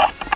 Yes.